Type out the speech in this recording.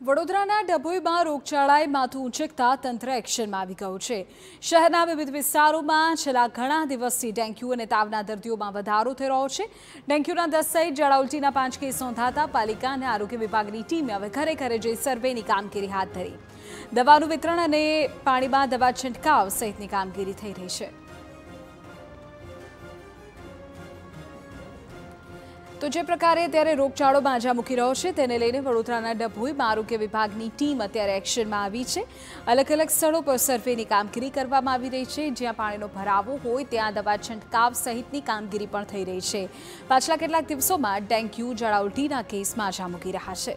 વડોદરાના ડભોઈમાં રોગચાળાએ માથું ઊંચકતા તંત્ર એક્શનમાં આવી ગયું છે. શહેરના વિવિધ વિસ્તારોમાં છેલ્લા ઘણા દિવસથી ડેન્ગ્યુ અને તાવના દર્દીઓમાં વધારો થઈ રહ્યો છે. ડેન્ગ્યુના દસ સહિત જળાઉલટીના પાંચ કેસ નોંધાતા પાલિકા અને આરોગ્ય વિભાગની ટીમે હવે ઘરે ઘરે જઈ સર્વેની કામગીરી હાથ ધરી. દવાનું વિતરણ અને પાણીમાં દવા છંટકાવ સહિતની કામગીરી થઈ રહી છે. તો જે પ્રકારે અત્યારે રોગચાળો બાજા મૂકી રહ્યો છે, તેને લઈને વડોદરાના ડભોઈમાં આરોગ્ય વિભાગની ટીમ અત્યારે એક્શનમાં આવી છે. અલગ અલગ સ્થળો પર સર્વેની કામગીરી કરવામાં આવી રહી છે. જ્યાં પાણીનો ભરાવો હોય ત્યાં દવા છંટકાવ સહિતની કામગીરી પણ થઈ રહી છે. પાછલા કેટલાક દિવસોમાં ડેન્ગ્યુ જળાઉટીના કેસ માજા મૂકી રહ્યા છે.